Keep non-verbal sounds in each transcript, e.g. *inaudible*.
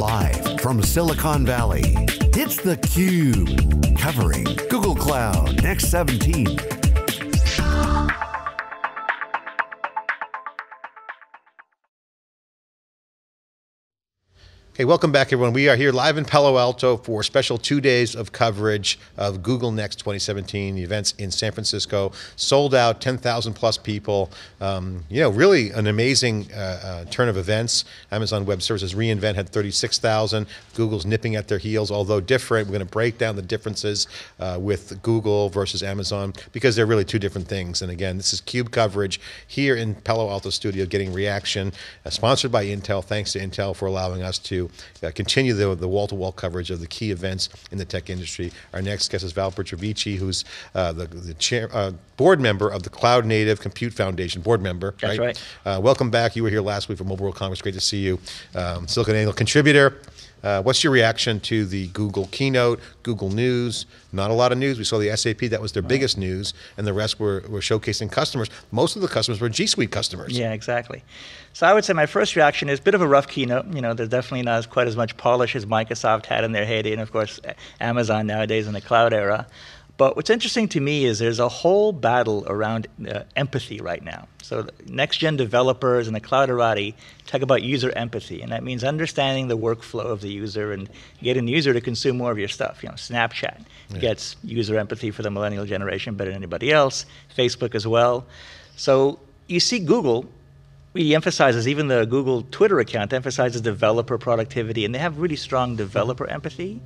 Live from Silicon Valley, it's theCUBE. Covering Google Cloud Next 17. Hey, welcome back everyone. We are here live in Palo Alto for special two days of coverage of Google Next 2017, the events in San Francisco. Sold out, 10,000 plus people. Um, you know, really an amazing uh, uh, turn of events. Amazon Web Services reInvent had 36,000. Google's nipping at their heels, although different. We're going to break down the differences uh, with Google versus Amazon because they're really two different things. And again, this is CUBE coverage here in Palo Alto studio getting reaction, uh, sponsored by Intel. Thanks to Intel for allowing us to uh, continue the, the wall-to-wall coverage of the key events in the tech industry. Our next guest is Val Bercovici, who's uh, the, the chair, uh, board member of the Cloud Native Compute Foundation, board member. That's right. right. Uh, welcome back. You were here last week for Mobile World Congress. Great to see you. Um, SiliconANGLE contributor. Uh, what's your reaction to the Google keynote, Google News? Not a lot of news. We saw the SAP, that was their biggest news, and the rest were, were showcasing customers. Most of the customers were G Suite customers. Yeah, exactly. So I would say my first reaction is a bit of a rough keynote. You know, there's definitely not as, quite as much polish as Microsoft had in their heyday, and of course, Amazon nowadays in the cloud era. But what's interesting to me is there's a whole battle around uh, empathy right now. So next gen developers and the clouderati talk about user empathy, and that means understanding the workflow of the user and getting the user to consume more of your stuff. You know, Snapchat yeah. gets user empathy for the millennial generation better than anybody else. Facebook as well. So you see Google really emphasizes, even the Google Twitter account emphasizes developer productivity, and they have really strong developer empathy.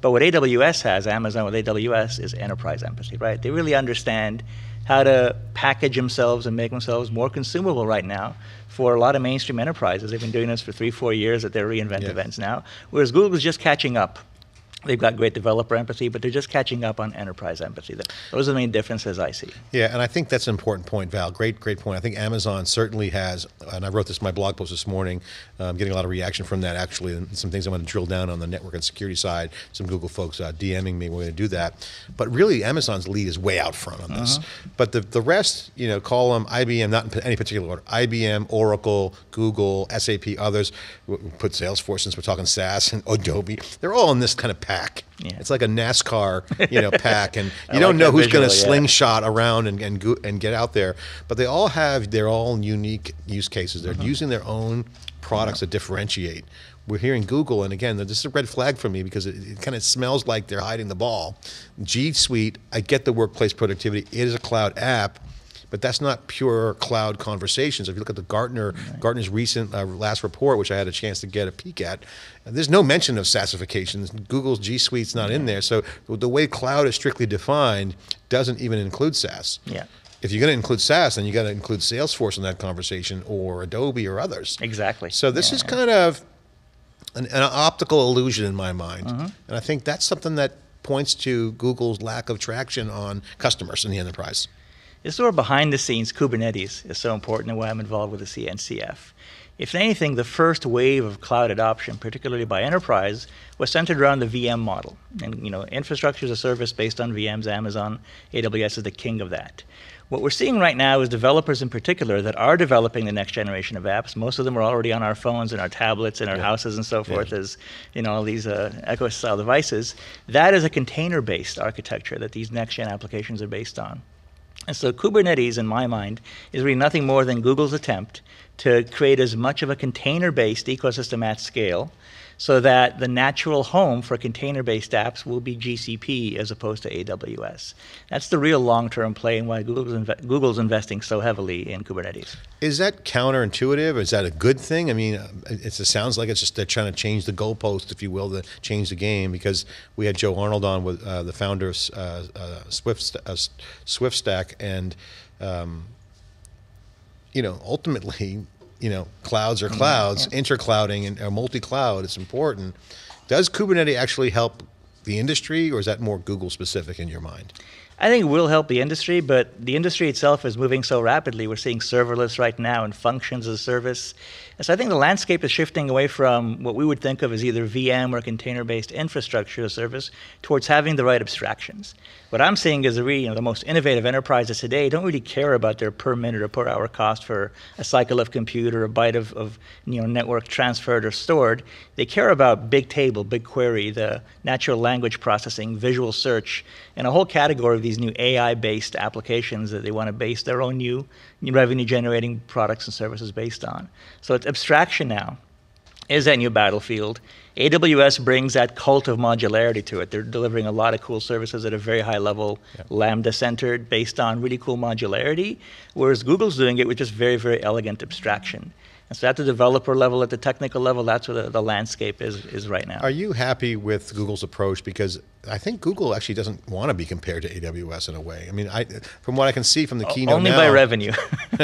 But what AWS has, Amazon with AWS, is enterprise empathy, right? They really understand how to package themselves and make themselves more consumable right now for a lot of mainstream enterprises. They've been doing this for three, four years at their reInvent yes. events now, whereas Google is just catching up. They've got great developer empathy, but they're just catching up on enterprise empathy. Those are the main differences I see. Yeah, and I think that's an important point, Val. Great, great point. I think Amazon certainly has, and I wrote this in my blog post this morning, um, getting a lot of reaction from that actually, and some things I'm going to drill down on the network and security side. Some Google folks uh, DMing me, we're going to do that. But really, Amazon's lead is way out front on this. Uh-huh. But the, the rest, you know, call them IBM, not in any particular order, IBM, Oracle, Google, SAP, others, put Salesforce since we're talking SaaS and Adobe, they're all in this kind of pack. Yeah. It's like a NASCAR, you know, *laughs* pack, and you don't like know who's going to slingshot yeah. around and and, go, and get out there. But they all have their own unique use cases. They're uh-huh. using their own products to differentiate. We're hearing Google, and again, this is a red flag for me because it, it kind of smells like they're hiding the ball. G Suite, I get the workplace productivity. It is a cloud app, but that's not pure cloud conversations. If you look at the Gartner right. Gartner's recent uh, last report, which I had a chance to get a peek at, there's no mention of SaaSification. Google's G Suite's not in there. So the way cloud is strictly defined doesn't even include SaaS. Yeah. If you're going to include SaaS, then you got to include Salesforce in that conversation, or Adobe, or others. Exactly. So this yeah, is kind of an, an, optical illusion in my mind, uh-huh. and I think that's something that points to Google's lack of traction on customers in the enterprise is sort of behind the scenes Kubernetes is so important and why I'm involved with the CNCF. If anything, the first wave of cloud adoption, particularly by enterprise, was centered around the VM model. And you know, infrastructure as a service based on VMs, Amazon, AWS is the king of that. What we're seeing right now is developers in particular that are developing the next generation of apps. Most of them are already on our phones and our tablets and our yeah. houses and so forth yeah. as you know all these uh, Echo style devices. That is a container-based architecture that these next gen applications are based on. And so Kubernetes, in my mind, is really nothing more than Google's attempt to create as much of a container-based ecosystem at scale so that the natural home for container-based apps will be GCP as opposed to AWS. That's the real long-term play and why Google's, inve- Google's investing so heavily in Kubernetes. Is that counterintuitive? Is that a good thing? I mean, uh, it sounds like it's just they're trying to change the goalpost, if you will, to change the game. Because we had Joe Arnold on with uh, the founder of uh, uh, Swift, uh, Stack, and um, you know, ultimately, you know, clouds are mm-hmm. clouds, yeah. interclouding and multi-cloud is important. Does Kubernetes actually help the industry, or is that more Google specific in your mind? I think it will help the industry, but the industry itself is moving so rapidly. We're seeing serverless right now and functions as a service. And so I think the landscape is shifting away from what we would think of as either VM or container based infrastructure as a service towards having the right abstractions. What I'm seeing is really, you know, the most innovative enterprises today don't really care about their per minute or per hour cost for a cycle of compute or a byte of, of you know, network transferred or stored. They care about big table, big query, the natural language processing, visual search, and a whole category of these new AI-based applications that they want to base their own new, new revenue-generating products and services based on. So it's abstraction now is that new battlefield. AWS brings that cult of modularity to it. They're delivering a lot of cool services at a very high level, yep. Lambda centered, based on really cool modularity, whereas Google's doing it with just very, very elegant abstraction. And so at the developer level, at the technical level, that's where the, the, landscape is, is right now. Are you happy with Google's approach? Because I think Google actually doesn't want to be compared to AWS in a way. I mean, I, from what I can see from the keynote Only now, by revenue. *laughs*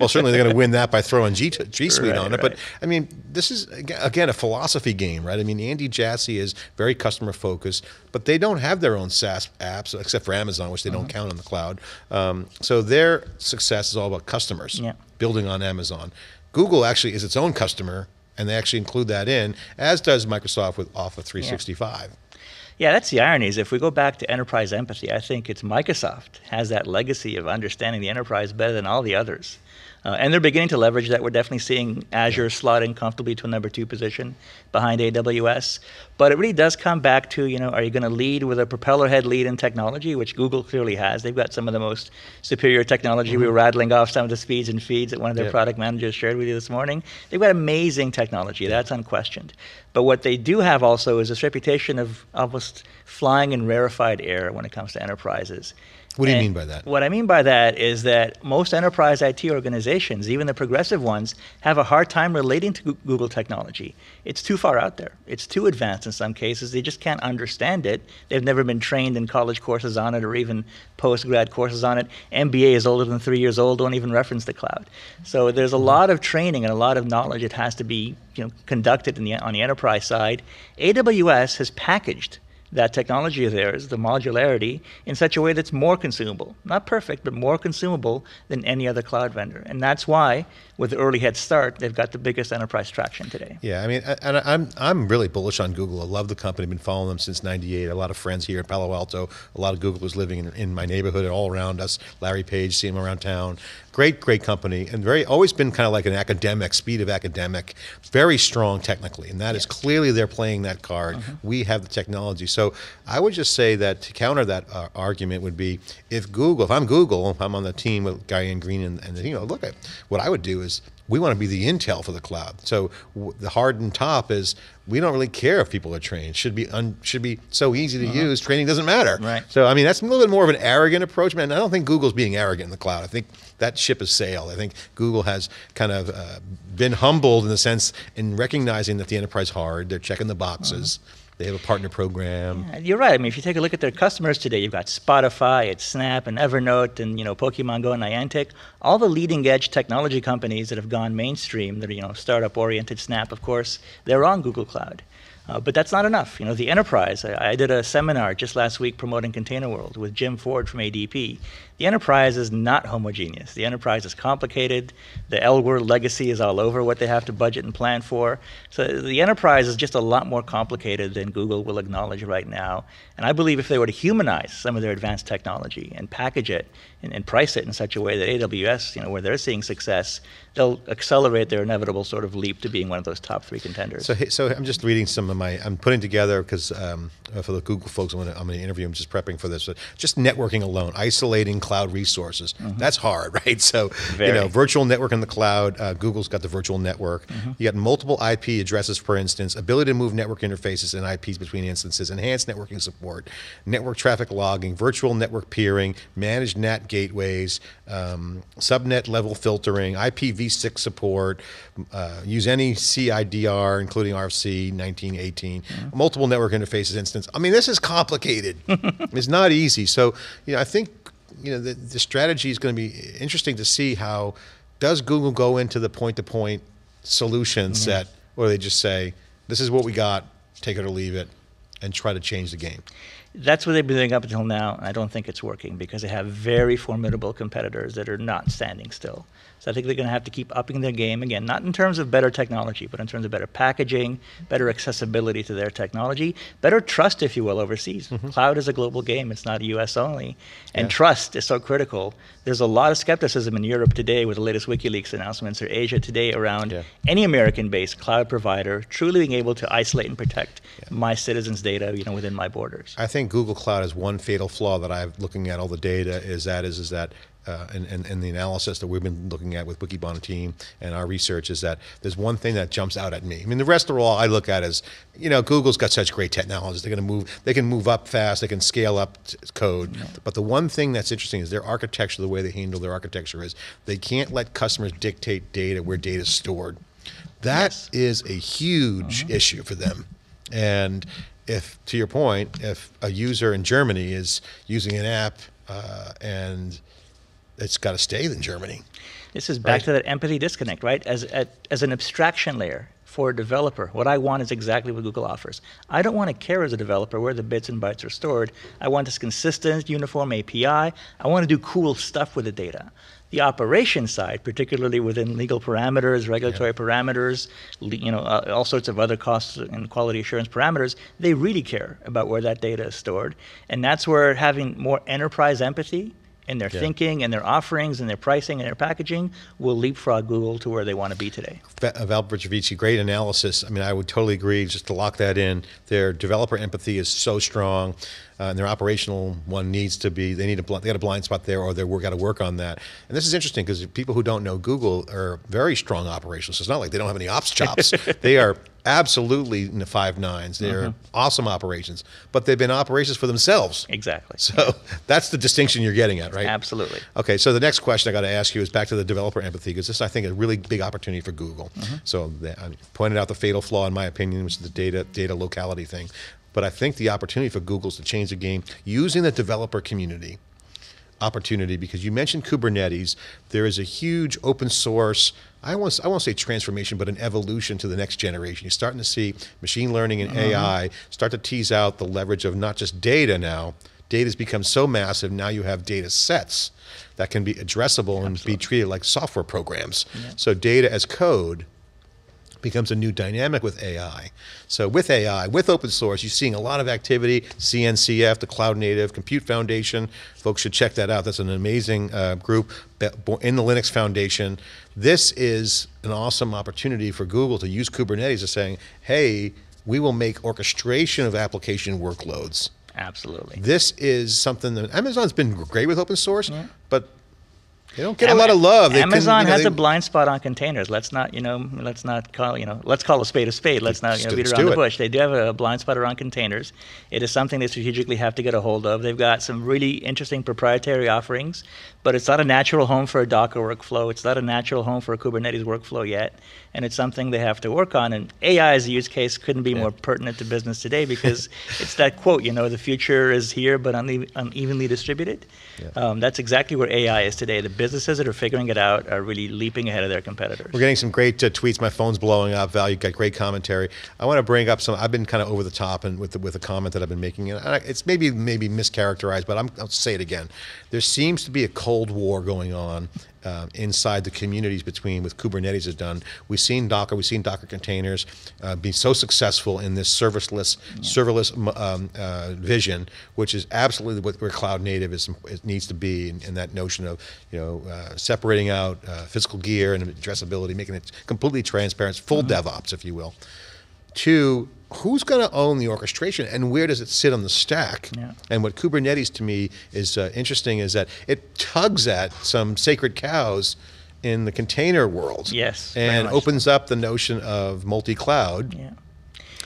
well, certainly they're going to win that by throwing G, G Suite right, on it. Right. But I mean, this is, again, a philosophy game, right? I mean, Andy Jassy is very customer focused, but they don't have their own SaaS apps, except for Amazon, which they don't mm-hmm. count on the cloud. Um, so their success is all about customers yeah. building on Amazon. Google actually is its own customer, and they actually include that in, as does Microsoft with Office 365. Yeah. Yeah, that's the irony. Is if we go back to enterprise empathy, I think it's Microsoft has that legacy of understanding the enterprise better than all the others. Uh, and they're beginning to leverage that. We're definitely seeing Azure slotting comfortably to a number two position behind AWS. But it really does come back to, you know, are you going to lead with a propeller head lead in technology, which Google clearly has? They've got some of the most superior technology. Mm-hmm. We were rattling off some of the speeds and feeds that one of their product managers shared with you this morning. They've got amazing technology. That's unquestioned. But what they do have also is this reputation of almost flying in rarefied air when it comes to enterprises. What do you and mean by that? What I mean by that is that most enterprise IT organizations, even the progressive ones, have a hard time relating to Google technology. It's too far out there. It's too advanced in some cases. They just can't understand it. They've never been trained in college courses on it or even post grad courses on it. MBA is older than three years old, don't even reference the cloud. So there's a mm-hmm. lot of training and a lot of knowledge that has to be you know, conducted the, on the enterprise side. AWS has packaged that technology of theirs, the modularity, in such a way that's more consumable. Not perfect, but more consumable than any other cloud vendor. And that's why, with the early head start, they've got the biggest enterprise traction today. Yeah, I mean, and I'm, I'm really bullish on Google. I love the company, I've been following them since 98. A lot of friends here in Palo Alto, a lot of Googlers living in, in my neighborhood and all around us. Larry Page, see him around town. Great, great company, and very always been kind of like an academic, speed of academic, very strong technically, and that yes. is clearly they're playing that card. Uh-huh. We have the technology, so I would just say that to counter that uh, argument would be if Google, if I'm Google, if I'm on the team with Diane Greene, and, and you know, look at what I would do is we want to be the intel for the cloud. So w- the hard and top is we don't really care if people are trained. Should be un- should be so easy to uh-huh. use. Training doesn't matter. Right. So I mean that's a little bit more of an arrogant approach, man. I don't think Google's being arrogant in the cloud. I think that ship has sailed. I think Google has kind of uh, been humbled in the sense in recognizing that the enterprise hard. They're checking the boxes. Uh-huh they have a partner program. Yeah, you're right. I mean, if you take a look at their customers today, you've got Spotify, it's Snap, and Evernote, and you know Pokemon Go and Niantic. All the leading edge technology companies that have gone mainstream, that are you know startup oriented. Snap, of course, they're on Google Cloud. Uh, but that's not enough. You know, the enterprise. I, I, did a seminar just last week promoting Container World with Jim Ford from ADP. The enterprise is not homogeneous. The enterprise is complicated. The word legacy is all over what they have to budget and plan for. So the enterprise is just a lot more complicated than Google will acknowledge right now. And I believe if they were to humanize some of their advanced technology and package it and, and price it in such a way that AWS, you know, where they're seeing success, they'll accelerate their inevitable sort of leap to being one of those top three contenders. So, so I'm just reading some of my, I'm putting together because um, for the Google folks, I'm going to interview. I'm just prepping for this. But Just networking alone, isolating cloud resources. Mm-hmm. That's hard, *laughs* right? So, Very. you know, virtual network in the cloud. Uh, Google's got the virtual network. Mm-hmm. You got multiple IP addresses, for instance, ability to move network interfaces and IPs between instances, enhanced networking support, network traffic logging, virtual network peering, managed NAT gateways, um, subnet level filtering, IPv6 support, uh, use any CIDR, including RFC 1918, mm-hmm. multiple network interfaces instance. I mean, this is complicated. *laughs* it's not easy. So, you know, I think you know the, the strategy is going to be interesting to see how does Google go into the point-to-point solution mm-hmm. set, or they just say, "This is what we got, take it or leave it," and try to change the game. That's what they've been doing up until now, and I don't think it's working because they have very formidable competitors that are not standing still. So I think they're going to have to keep upping their game again, not in terms of better technology, but in terms of better packaging, better accessibility to their technology, better trust, if you will, overseas. Mm-hmm. Cloud is a global game; it's not U.S. only, and yeah. trust is so critical. There's a lot of skepticism in Europe today with the latest WikiLeaks announcements, or Asia today around yeah. any American-based cloud provider truly being able to isolate and protect yeah. my citizens' data, you know, within my borders. I think Google Cloud has one fatal flaw that I'm looking at all the data is that is is that uh, and, and, and, the analysis that we've been looking at with Wikibon team and our research is that there's one thing that jumps out at me. I mean, the rest are all I look at is, you know, Google's got such great technologies. They're going to move, they can move up fast, they can scale up code. Yeah. But the one thing that's interesting is their architecture, the way they handle their architecture is they can't let customers dictate data where data is stored. That yes. is a huge uh-huh. issue for them. And if, to your point, if a user in Germany is using an app uh, and it's got to stay in Germany. This is back right? to that empathy disconnect, right? As, as an abstraction layer for a developer, what I want is exactly what Google offers. I don't want to care as a developer where the bits and bytes are stored. I want this consistent, uniform API. I want to do cool stuff with the data. The operation side, particularly within legal parameters, regulatory yeah. parameters, you know, uh, all sorts of other costs and quality assurance parameters, they really care about where that data is stored. And that's where having more enterprise empathy in their yeah. thinking and their offerings and their pricing and their packaging will leapfrog Google to where they want to be today. Uh, Val Bercovici, great analysis. I mean, I would totally agree. Just to lock that in, their developer empathy is so strong. Uh, and their operational one needs to be they need a they got a blind spot there or they're got to work on that and this is interesting because people who don't know google are very strong operations it's not like they don't have any ops chops *laughs* they are absolutely in the five nines. They're mm-hmm. awesome operations, but they've been operations for themselves. Exactly. So that's the distinction you're getting at, right? Absolutely. Okay, so the next question I got to ask you is back to the developer empathy because this I think is a really big opportunity for Google. Mm-hmm. So I pointed out the fatal flaw in my opinion, which is the data data locality thing. But I think the opportunity for Google is to change the game using the developer community opportunity because you mentioned Kubernetes. There is a huge open source, I won't, I won't say transformation, but an evolution to the next generation. You're starting to see machine learning and mm-hmm. AI start to tease out the leverage of not just data now. Data has become so massive, now you have data sets that can be addressable Absolutely. and be treated like software programs. Yeah. So data as code becomes a new dynamic with AI. So with AI, with open source, you're seeing a lot of activity. CNCF, the Cloud Native Compute Foundation, folks should check that out. That's an amazing uh, group in the Linux Foundation. This is an awesome opportunity for Google to use Kubernetes as saying, hey, we will make orchestration of application workloads. Absolutely. This is something that Amazon's been great with open source, yeah. but they don't get Am- a lot of love. They Amazon you know, has they, a blind spot on containers. Let's not, you know, let's not call, you know, let's call a spade a spade. Let's not, you know, beat around the bush. They do have a blind spot around containers. It is something they strategically have to get a hold of. They've got some really interesting proprietary offerings, but it's not a natural home for a Docker workflow. It's not a natural home for a Kubernetes workflow yet, and it's something they have to work on. And AI as a use case couldn't be yeah. more pertinent to business today because *laughs* it's that quote, you know, the future is here but unevenly distributed. Yeah. Um, that's exactly where AI is today. The businesses that are figuring it out are really leaping ahead of their competitors. We're getting some great uh, tweets. My phone's blowing up. Val, you got great commentary. I want to bring up some. I've been kind of over the top and with the, with a comment that I've been making, and it's maybe maybe mischaracterized, but I'm, I'll say it again. There seems to be a cold war going on uh, inside the communities between with Kubernetes has done. We've seen Docker, we've seen Docker containers uh, be so successful in this serverless, yeah. serverless um, uh, vision, which is absolutely what where cloud native is it needs to be, and, that notion of you know uh, separating out uh, physical gear and addressability, making it completely transparent, full mm-hmm. DevOps, if you will. Two, who's going to own the orchestration and where does it sit on the stack? Yeah. And what Kubernetes to me is uh, interesting is that it tugs at some sacred cows in the container world. Yes. And opens up the notion of multi cloud. Yeah.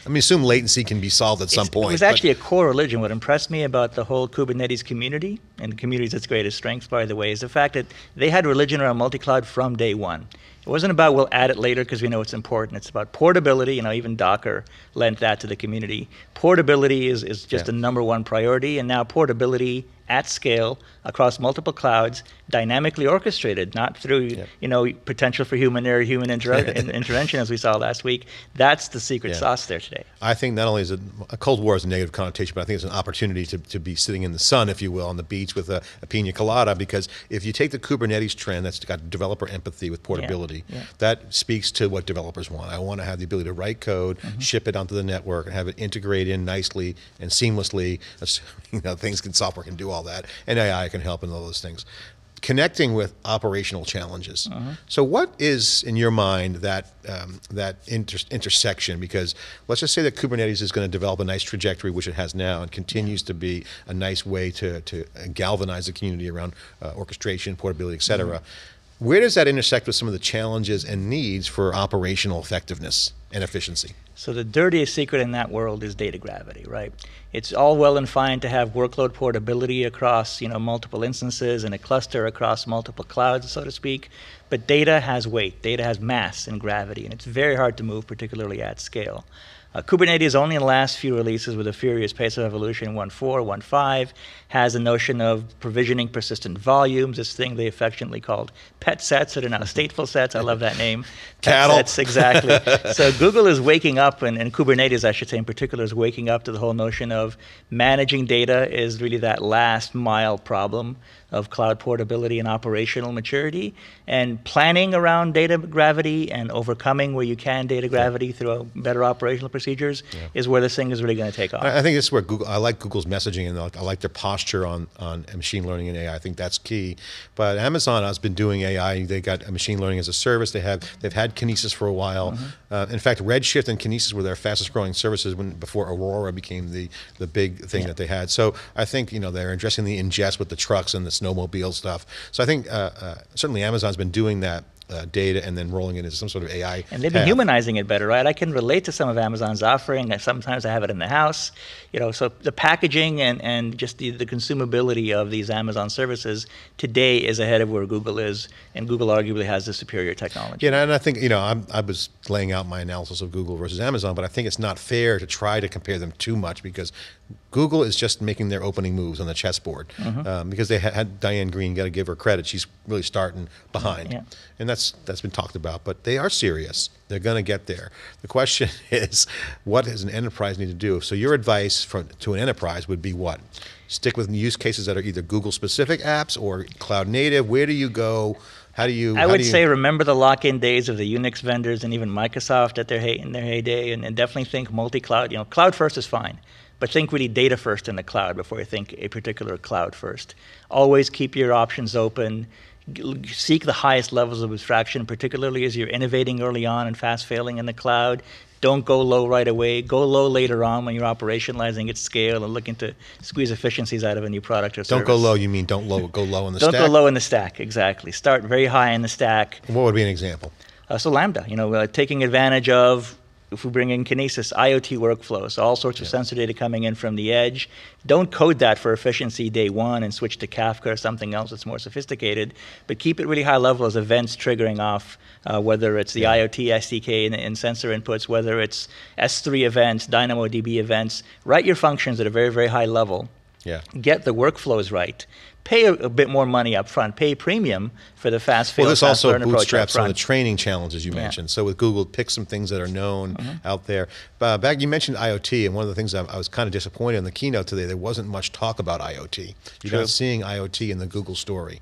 I mean, assume latency can be solved at some point. It was actually a core religion. What impressed me about the whole Kubernetes community, and the community's its greatest strength, by the way, is the fact that they had religion around multi cloud from day one It wasn't about we'll add it later because we know it's important. It's about portability. You know, even Docker lent that to the community. Portability is, is just Yeah. a number one priority, and now portability at scale across multiple clouds, dynamically orchestrated, not through Yeah. you know potential for human error, human inter- *laughs* in- intervention, as we saw last week. That's the secret Yeah. sauce there today. I think not only is it a Cold War is a negative connotation, but I think it's an opportunity to, to be sitting in the sun, if you will, on the beach with a, a pina colada. Because if you take the Kubernetes trend that's got developer empathy with portability, yeah. that speaks to what developers want. I want to have the ability to write code, Mm-hmm. ship it onto the network, and have it integrate in nicely and seamlessly. *laughs* You know, things can software can do all that, and AI can help in all those things. Connecting with operational challenges. So, what is in your mind that um, that inter- intersection? Because let's just say that Kubernetes is going to develop a nice trajectory, which it has now, and continues to be a nice way to to galvanize the community around uh, orchestration, portability, et cetera. Where does that intersect with some of the challenges and needs for operational effectiveness and efficiency? So the dirtiest secret in that world is data gravity, right? It's all well and fine to have workload portability across, you know, multiple instances in a cluster across multiple clouds, so to speak. But data has weight, data has mass and gravity, and it's very hard to move, particularly at scale. Uh, Kubernetes only in the last few releases with a furious pace of evolution, 1.4, 1.5, has a notion of provisioning persistent volumes, this thing they affectionately called pet sets that are now stateful sets. I love that name. *laughs* Pet Cattle. sets, exactly. *laughs* so Google is waking up, and, and Kubernetes, I should say in particular, is waking up to the whole notion of managing data is really that last mile problem of cloud portability and operational maturity, and planning around data gravity and overcoming where you can data gravity through better operational procedures is where this thing is really going to take off. I I think this is where Google. I like Google's messaging and I like- their posture on on machine learning and AI. I think that's key. But Amazon has been doing AI. They got machine learning as a service. They have they've had Kinesis for a while. Mm-hmm. Uh, in fact, Redshift and Kinesis were their fastest growing services when before Aurora became the the big thing that they had. So I think you know they're addressing the ingest with the trucks and the snowmobile stuff. So I think uh, uh, certainly Amazon's been doing that. Uh, data and then rolling it into some sort of AI. And they've been path. humanizing it better, right? I can relate to some of Amazon's offering. and Sometimes I have it in the house, you know. So the packaging and, and just the, the consumability of these Amazon services today is ahead of where Google is, and Google arguably has the superior technology. Yeah, and I think you know I'm, I was laying out my analysis of Google versus Amazon, but I think it's not fair to try to compare them too much because Google is just making their opening moves on the chessboard Mm-hmm. um, because they had, had Diane Greene. Got to give her credit; she's really starting behind, Yeah. and that's that's been talked about. But they are serious; they're going to get there. The question *laughs* is, what does an enterprise need to do? So your advice for, to an enterprise would be what? Stick with use cases that are either Google specific apps or cloud native. Where do you go? How do you? I would you, say remember the lock-in days of the Unix vendors and even Microsoft at their hey, in their heyday, and, and definitely think multi-cloud. You know, cloud first is fine, but think really data first in the cloud before you think a particular cloud first. Always keep your options open. Seek the highest levels of abstraction, particularly as you're innovating early on and fast failing in the cloud. Don't go low right away. Go low later on when you're operationalizing at scale and looking to squeeze efficiencies out of a new product or service. Don't go low. You mean don't low? Go low in the stack? Don't go low in the stack. Exactly. Start very high in the stack. What would be an example? Uh, so Lambda, you know, uh, taking advantage of if we bring in Kinesis, IoT workflows, all sorts of sensor data coming in from the edge. Don't code that for efficiency day one and switch to Kafka or something else that's more sophisticated, but keep it really high level as events triggering off, uh, whether it's the IoT SDK and, and sensor inputs, whether it's S3 events, DynamoDB events. Write your functions at a very, very high level Yeah. get the workflows right, pay a, a bit more money up front, pay premium for the fast fail, Well, this fast also learn approach up bootstraps some of the training challenges you Yeah. mentioned. So with Google, pick some things that are known Mm-hmm. out there. Uh, back, you mentioned IoT, and one of the things I, I was kind of disappointed in the keynote today. There wasn't much talk about IoT. You're True. not seeing IoT in the Google story.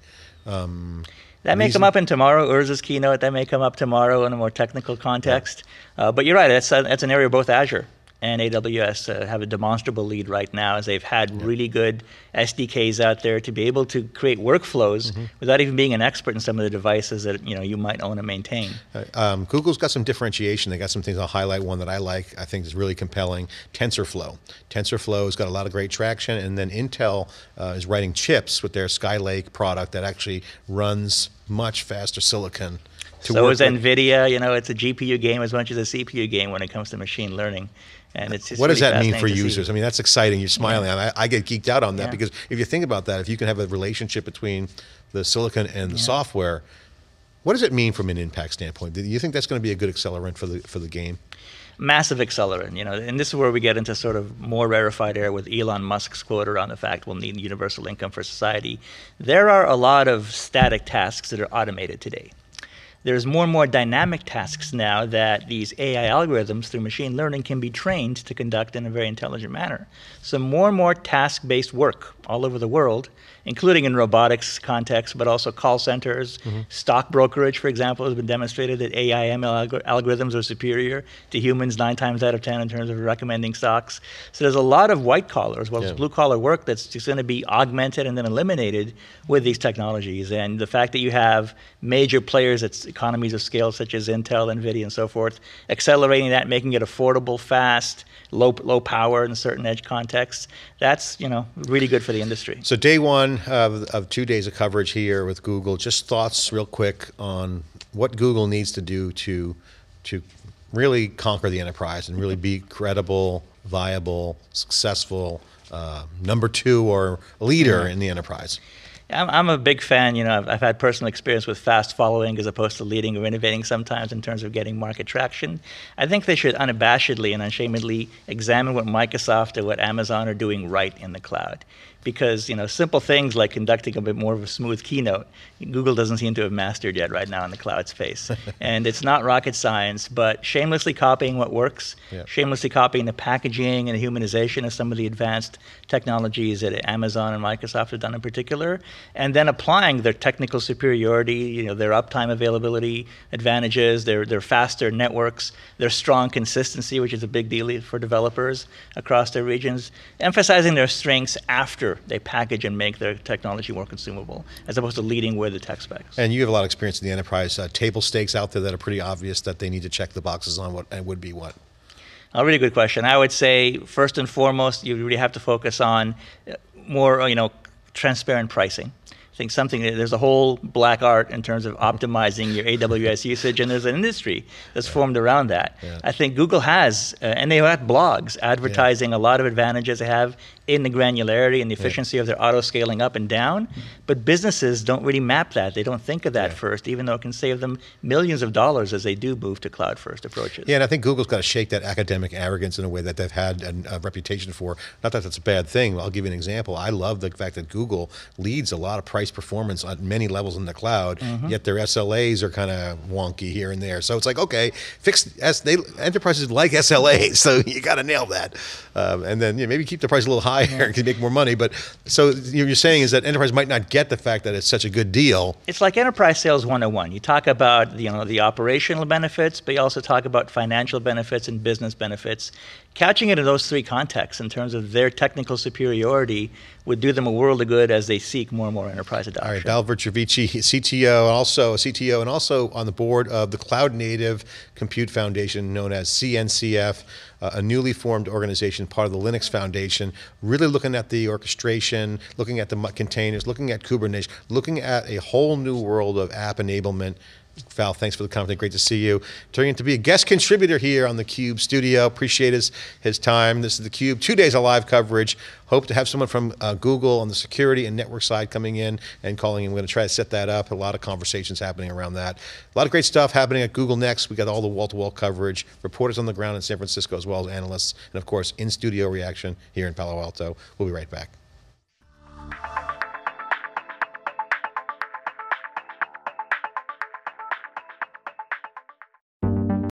That may reason- come up in tomorrow, Urs's keynote. That may come up tomorrow in a more technical context. Uh, but you're right. That's, a, that's an area of both Azure and AWS uh, have a demonstrable lead right now, as they've had really good SDKs out there to be able to create workflows Mm-hmm. without even being an expert in some of the devices that you know you might own and maintain. Uh, Um, Google's got some differentiation. They got some things. I'll highlight one that I like. I think is really compelling. TensorFlow. TensorFlow has got a lot of great traction, and then Intel uh, is writing chips with their Skylake product that actually runs much faster silicon. To so is NVIDIA. You know, it's a GPU game as much as a CPU game when it comes to machine learning. And it's just What does really that mean for to see. users? I mean, that's exciting. You're smiling. I, I get geeked out on that Yeah. because if you think about that, if you can have a relationship between the silicon and the software, What does it mean from an impact standpoint? Do you think that's going to be a good accelerant for the for the game? massive accelerant, you know, and this is where we get into sort of more rarefied air with Elon Musk's quote around the fact we'll need universal income for society. There are a lot of static tasks that are automated today there's more and more dynamic tasks now that these AI algorithms through machine learning can be trained to conduct in a very intelligent manner. So more and more task-based work all over the world, including in robotics context, but also call centers, mm-hmm. stock brokerage, for example, has been demonstrated that AI ML alg- algorithms are superior to humans nine times out of ten in terms of recommending stocks. So there's a lot of white collar as well yeah. as blue collar work that's just going to be augmented and then eliminated with these technologies. And the fact that you have major players at economies of scale such as Intel, Nvidia, and so forth, accelerating that, making it affordable, fast, low low power in certain edge contexts. That's you know really good for the industry. So day one of, of two days of coverage here with Google. Just thoughts, real quick, on what Google needs to do to to really conquer the enterprise and really be credible, viable, successful, uh, number two or leader in the enterprise. I'm, I'm a big fan. You know, I've, I've, had personal experience with fast following as opposed to leading or innovating sometimes in terms of getting market traction. I think they should unabashedly and unashamedly examine what Microsoft or what Amazon are doing right in the cloud because you know simple things like conducting a bit more of a smooth keynote google doesn't seem to have mastered yet right now in the cloud space *laughs* and it's not rocket science but shamelessly copying what works yeah. shamelessly copying the packaging and the humanization of some of the advanced technologies that amazon and microsoft have done in particular and then applying their technical superiority you know their uptime availability advantages their, their faster networks their strong consistency which is a big deal for developers across their regions emphasizing their strengths after they package and make their technology more consumable, as opposed to leading with the tech specs. And you have a lot of experience in the enterprise. Uh, table stakes out there that are pretty obvious that they need to check the boxes on what and would be what. A really good question. I would say first and foremost, you really have to focus on uh, more, you know, transparent pricing I think something there's a whole black art in terms of optimizing your AWS usage, and there's an industry that's yeah. formed around that. Yeah. I think Google has, uh, and they have blogs advertising yeah. a lot of advantages they have in the granularity and the efficiency of their auto scaling up and down. But businesses don't really map that. They don't think of that first, even though it can save them millions of dollars as they do move to cloud first approaches. Yeah, and I think Google's got to shake that academic arrogance in a way that they've had a, a reputation for. Not that that's a bad thing. I'll give you an example. I love the fact that Google leads a lot of price performance on many levels in the cloud, mm-hmm. yet their SLAs are kind of wonky here and there. So it's like, okay, fix as they enterprises like SLAs, *laughs* so you got to nail that, um, and then you know, maybe keep the price a little higher yeah. and can make more money. But so you're saying is that enterprise might not get the fact that it's such a good deal. It's like enterprise sales 101. You talk about you know the operational benefits, but you also talk about financial benefits and business benefits. Catching it in those three contexts in terms of their technical superiority would do them a world of good as they seek more and more enterprise adoption. All right, Val Bercovici, CTO, and also CTO, and also on the board of the Cloud Native Compute Foundation, known as CNCF, uh, a newly formed organization, part of the Linux Foundation, really looking at the orchestration, looking at the containers, looking at Kubernetes, looking at a whole new world of app enablement Val, thanks for the comment. Great to see you. Turning to be a guest contributor here on the Cube studio. Appreciate his, his time. This is the Cube, two days of live coverage. Hope to have someone from uh, Google on the security and network side coming in and calling in. We're going to try to set that up. A lot of conversations happening around that. A lot of great stuff happening at Google Next. We got all the wall to wall coverage, reporters on the ground in San Francisco, as well as analysts, and of course, in studio reaction here in Palo Alto. We'll be right back.